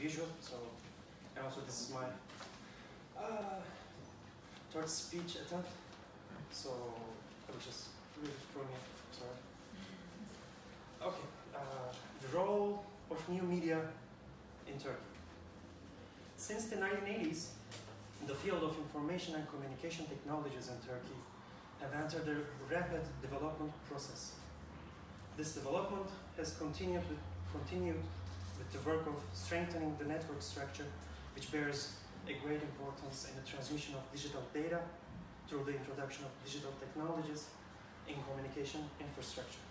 visual. So, and also this is my uh, third speech attempt. So I will just read it from here. Sorry. Okay. Uh, the role of new media in Turkey. Since the 1980s, the field of information and communication technologies in Turkey have entered a rapid development process. This development has continued continued with the work of strengthening the network structure, which bears a great importance in the transmission of digital data through the introduction of digital technologies in communication infrastructure.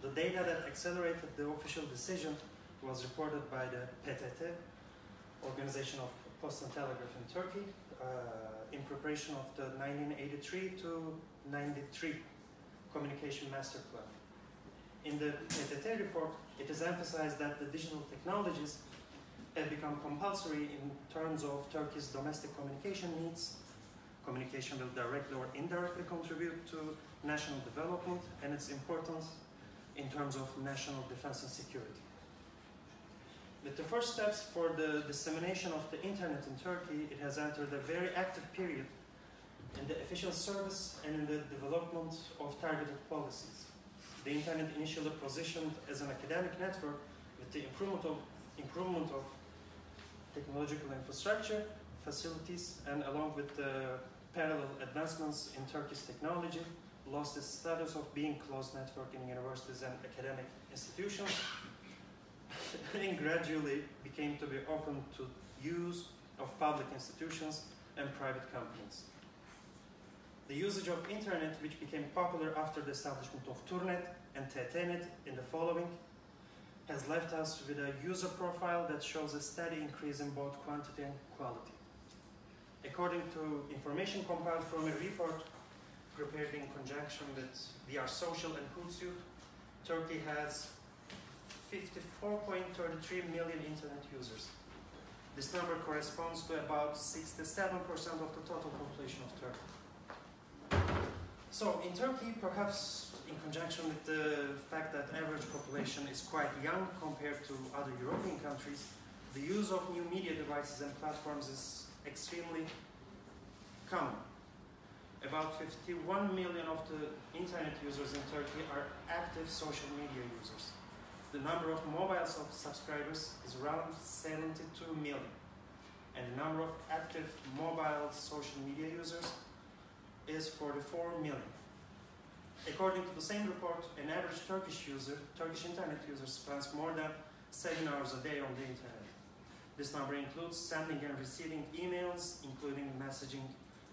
The data that accelerated the official decision was reported by the PTT, Organization of Post and Telegraph in Turkey, uh, in preparation of the 1983 to 93 Communication Master Plan. In the PTT report, it is emphasized that the digital technologies have become compulsory in terms of Turkey's domestic communication needs. Communication will directly or indirectly contribute to national development and its importance in terms of national defense and security. With the first steps for the dissemination of the internet in Turkey, it has entered a very active period in the official service and in the development of targeted policies. The internet initially positioned as an academic network with the improvement of, improvement of technological infrastructure, facilities, and along with the parallel advancements in Turkish technology, lost its status of being closed network in universities and academic institutions, and gradually became to be open to use of public institutions and private companies. The usage of internet, which became popular after the establishment of Turnet and TTNet in the following, has left us with a user profile that shows a steady increase in both quantity and quality. According to information compiled from a report prepared in conjunction with We Are Social and Hootsuite, Turkey has 54.33 million internet users. This number corresponds to about 67% of the total population of Turkey. So in Turkey, perhaps in conjunction with the fact that average population is quite young compared to other European countries, the use of new media devices and platforms is extremely common. About 51 million of the internet users in Turkey are active social media users. The number of mobile subscribers is around 72 million, and the number of active mobile social media users is 44 million. According to the same report, an average Turkish user, Turkish internet user spends more than seven hours a day on the internet. This number includes sending and receiving emails, including messaging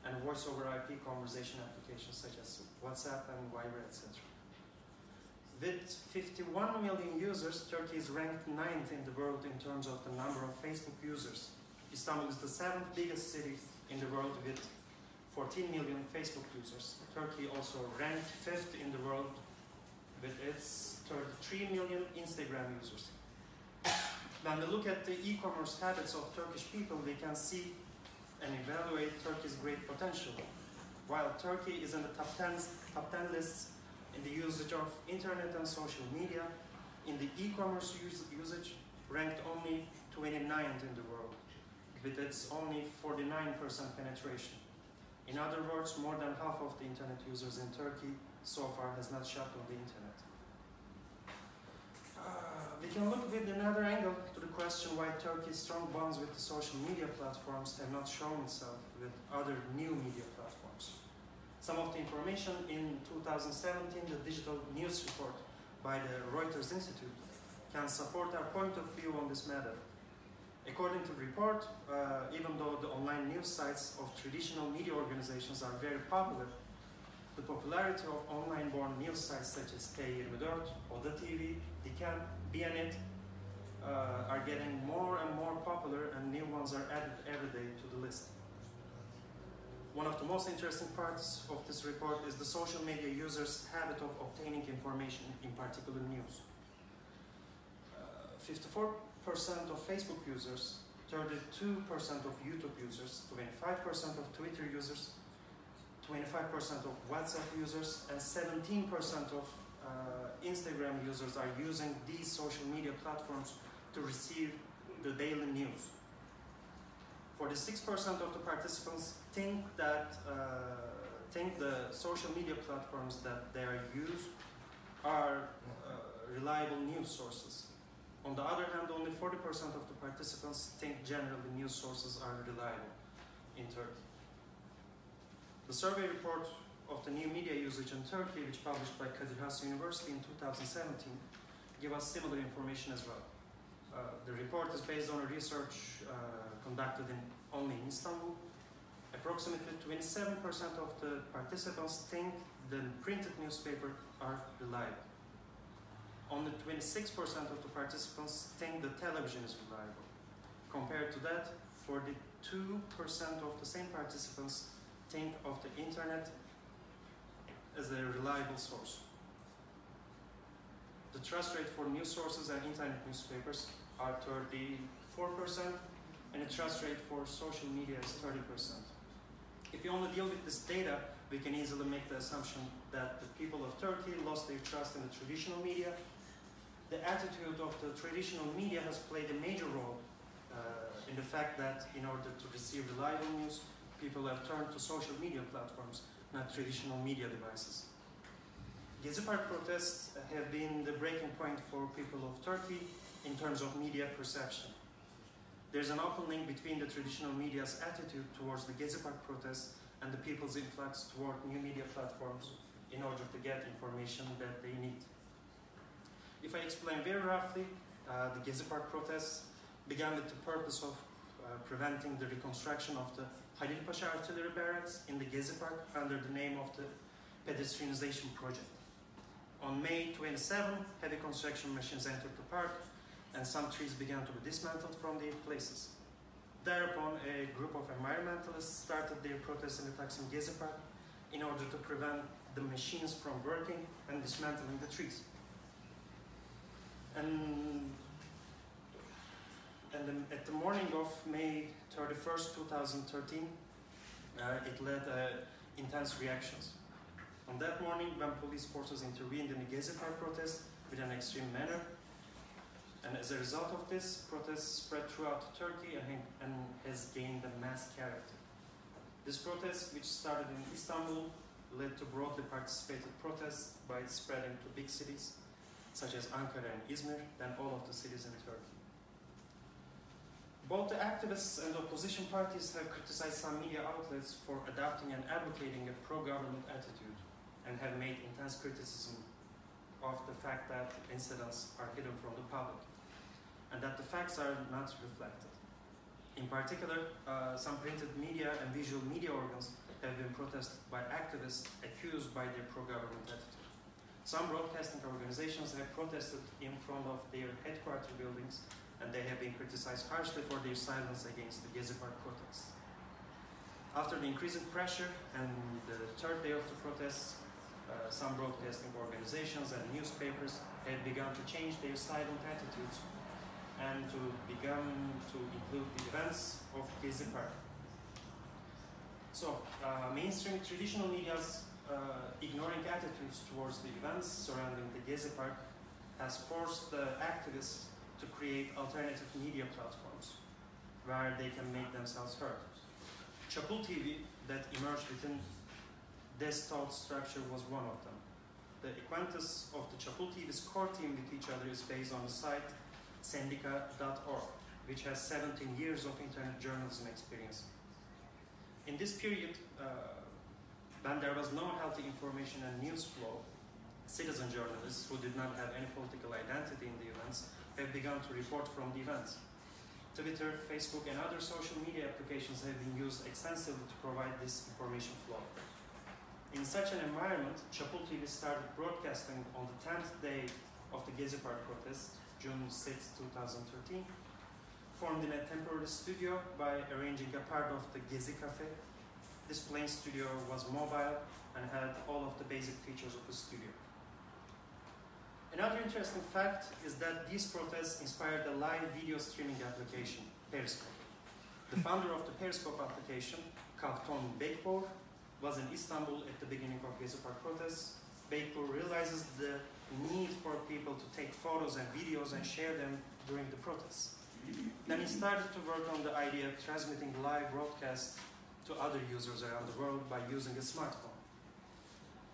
and voice over IP conversation applications such as WhatsApp and Viber, etc. With 51 million users, Turkey is ranked ninth in the world in terms of the number of Facebook users. Istanbul is the seventh biggest city in the world with 14 million Facebook users. Turkey also ranked fifth in the world with its 33 million Instagram users. When we look at the e-commerce habits of Turkish people, we can see and evaluate Turkey's great potential. While Turkey is in the top 10, top 10 lists in the usage of internet and social media, in the e-commerce usage, ranked only 29th in the world, with its only 49% penetration. In other words, more than half of the internet users in Turkey so far has not shopped on the internet. Uh, we can look with another angle to the question why Turkey's strong bonds with the social media platforms have not shown itself with other new media platforms. Some of the information in 2017, the Digital News Report by the Reuters Institute, can support our point of view on this matter. According to the report, uh, even though the online news sites of traditional media organizations are very popular, the popularity of online-born news sites such as T24, Oda TV, Diken, Bianet uh, are getting more and more popular and new ones are added every day to the list. One of the most interesting parts of this report is the social media users' habit of obtaining information, in particular news. 54 uh, percent of Facebook users, 32% of YouTube users, 25% of Twitter users, 25% of WhatsApp users, and 17% of uh, Instagram users are using these social media platforms to receive the daily news. 46% of the participants think that uh, think the social media platforms that they are used are uh, reliable news sources. On the other hand, only 40% of the participants think generally news sources are reliable in Turkey. The survey report of the new media usage in Turkey, which published by Kadir Has University in 2017, gave us similar information as well. Uh, the report is based on a research uh, conducted in, only in Istanbul. Approximately 27% of the participants think the printed newspaper are reliable. Only 26% of the participants think the television is reliable. Compared to that, 42% of the same participants think of the internet as a reliable source. The trust rate for news sources and internet newspapers are 34%, and the trust rate for social media is 30%. If you only deal with this data, we can easily make the assumption that the people of Turkey lost their trust in the traditional media. The attitude of the traditional media has played a major role uh, in the fact that in order to receive reliable news, people have turned to social media platforms, not traditional media devices. Gezi Park protests have been the breaking point for people of Turkey in terms of media perception. There's an open link between the traditional media's attitude towards the Gezi Park protests and the people's influx toward new media platforms in order to get information that they need. If I explain very roughly, uh, the Gezi Park protests began with the purpose of uh, preventing the reconstruction of the Halil Pasha artillery barracks in the Gezi Park under the name of the pedestrianization project. On May 27, heavy construction machines entered the park and some trees began to be dismantled from their places. Thereupon, a group of environmentalists started their protest in the Taksim Gezi Park in order to prevent the machines from working and dismantling the trees. And, and at the morning of May 31st, 2013, uh, it led uh, intense reactions. On that morning, when police forces intervened in the Gezi Park protest with an extreme manner, and as a result of this, protests spread throughout Turkey and, and has gained a mass character. This protest, which started in Istanbul, led to broadly participated protests by spreading to big cities such as Ankara and Izmir, than all of the cities in Turkey. Both the activists and opposition parties have criticized some media outlets for adopting and advocating a pro-government attitude and have made intense criticism of the fact that incidents are hidden from the public and that the facts are not reflected. In particular, uh, some printed media and visual media organs have been protested by activists accused by their pro-government attitude. Some broadcasting organizations have protested in front of their headquarters buildings and they have been criticized harshly for their silence against the Gezi Park protests. After the increasing pressure and the third day of the protests, uh, some broadcasting organizations and newspapers have begun to change their silent attitudes and to begin to include the events of Gezi Park. So, uh, mainstream traditional media's uh, ignoring attitudes towards the events surrounding the Gezi Park has forced the activists to create alternative media platforms where they can make themselves heard. Çapul TV that emerged within this thought structure was one of them. The acquaintance of the Çapul TV's core team with each other is based on the site sendika.org, which has 17 years of internet journalism experience. In this period, uh, when there was no healthy information and news flow, citizen journalists who did not have any political identity in the events have begun to report from the events. Twitter, Facebook, and other social media applications have been used extensively to provide this information flow. In such an environment, Çapul TV started broadcasting on the 10th day of the Gezi Park protest, June 6, 2013, formed in a temporary studio by arranging a part of the Gezi Cafe. This plain studio was mobile and had all of the basic features of a studio. Another interesting fact is that these protests inspired a live video streaming application, Periscope. The founder of the Periscope application, Kayvon Beykpour, was in Istanbul at the beginning of Gezi Park protests. Bekbor realizes the need for people to take photos and videos and share them during the protests. Then he started to work on the idea of transmitting live broadcasts to other users around the world by using a smartphone.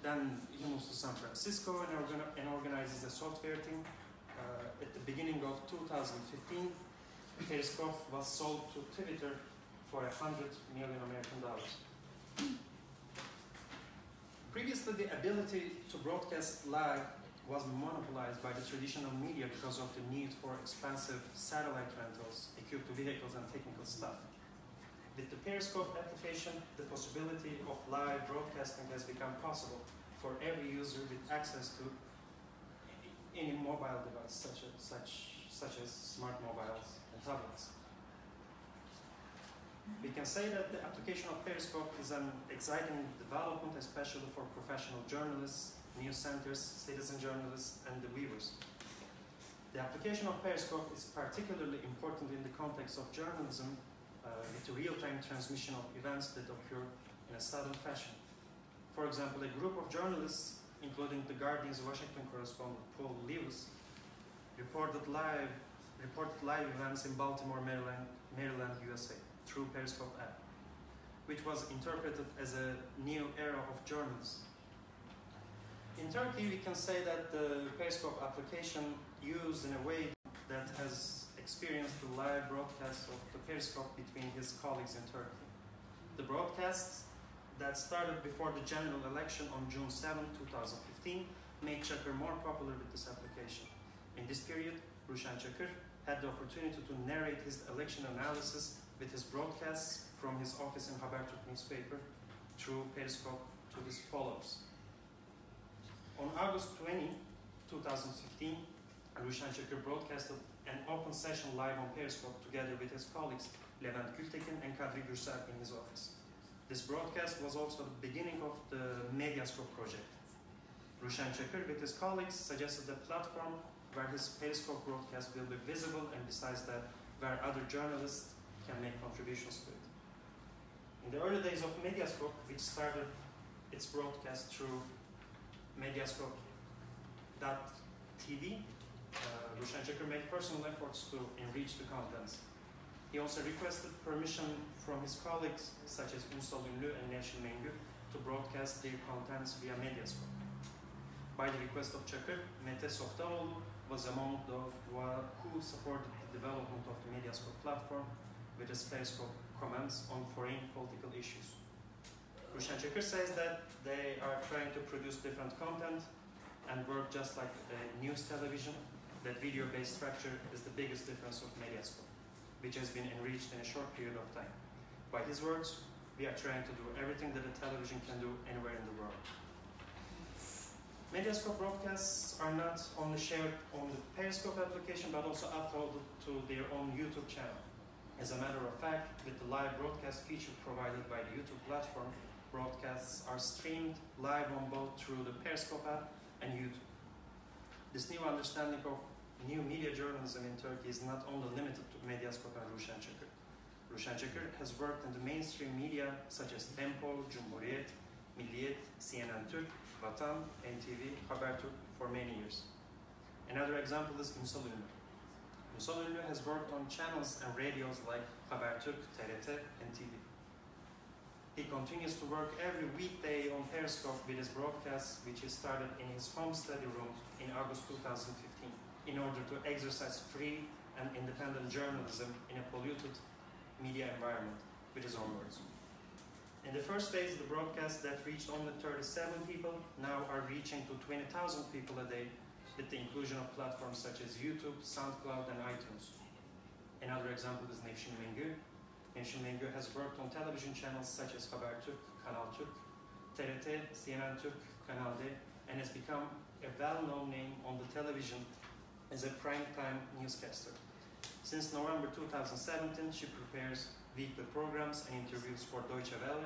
Then he moves to San Francisco and, organ- and organizes a software team. Uh, at the beginning of 2015, Periscope was sold to Twitter for 100 million American dollars. Previously, the ability to broadcast live was monopolized by the traditional media because of the need for expensive satellite rentals, equipped vehicles, and technical staff. With the Periscope application, the possibility of live broadcasting has become possible for every user with access to any mobile device, such as, such, such as smart mobiles and tablets. We can say that the application of Periscope is an exciting development, especially for professional journalists, news centers, citizen journalists, and the viewers. The application of Periscope is particularly important in the context of journalism Uh, with the real-time transmission of events that occur in a sudden fashion. For example, a group of journalists, including the Guardian's Washington correspondent Paul Lewis, reported live, reported live events in Baltimore, Maryland, Maryland, USA, through Periscope app, which was interpreted as a new era of journalism. In Turkey, we can say that the Periscope application used in a way that has experienced the live broadcast of the Periscope between his colleagues in Turkey. The broadcasts that started before the general election on June 7, 2015, made Çakır more popular with this application. In this period, Ruşen Çakır had the opportunity to narrate his election analysis with his broadcasts from his office in Haberturk newspaper through Periscope to his followers. On August 20, 2015, Ruşen Çakır broadcasted an open session live on Periscope together with his colleagues Levent Gültekin and Kadri Gürsel in his office. This broadcast was also the beginning of the Medyascope project. Ruşen Çakır with his colleagues suggested a platform where his Periscope broadcast will be visible and besides that, where other journalists can make contributions to it. In the early days of Medyascope, which started its broadcast through Medyascope.tv, uh, Çakır made personal efforts to enrich the contents. He also requested permission from his colleagues, such as Ünsal Ünlü and Nevşin Mengü, to broadcast their contents via Medyascope. By the request of Çakır, Mete Sohtaoğlu was among those who supported the development of the Medyascope platform with his Periscope comments on foreign political issues. Ruşen Çakır says that they are trying to produce different content and work just like uh, news television, that video-based structure is the biggest difference of Medyascope, which has been enriched in a short period of time. By his words, we are trying to do everything that a television can do anywhere in the world. Medyascope broadcasts are not only shared on the Periscope application, but also uploaded to their own YouTube channel. As a matter of fact, with the live broadcast feature provided by the YouTube platform, broadcasts are streamed live on both through the Periscope app and YouTube. This new understanding of new media journalism in Turkey is not only limited to Medyascope and Ruşen Çakır. Ruşen Çakır has worked in the mainstream media such as Tempo, Cumhuriyet, Milliyet, CNN Türk, Vatan, NTV, Haberturk for many years. Another example is Ünsal Ünlü. Ünsal Ünlü has worked on channels and radios like Haberturk, TRT, and TV. He continues to work every weekday on Periscope with his broadcasts, which he started in his home study room in August 2015, in order to exercise free and independent journalism in a polluted media environment, with his own words. In the first phase, the broadcasts that reached only 37 people now are reaching to 20,000 people a day with the inclusion of platforms such as YouTube, SoundCloud, and iTunes. Another example is Nevşin Mengü. Nevşin Mengü has worked on television channels such as Haberturk, Kanal Türk, TRT, CNN Türk, Kanal D, and has become a well-known name on the television as a prime-time newscaster. Since November 2017, she prepares weekly programs and interviews for Deutsche Welle,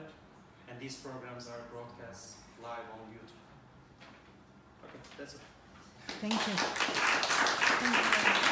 and these programs are broadcast live on YouTube. Okay, that's it. Thank you. Thank you.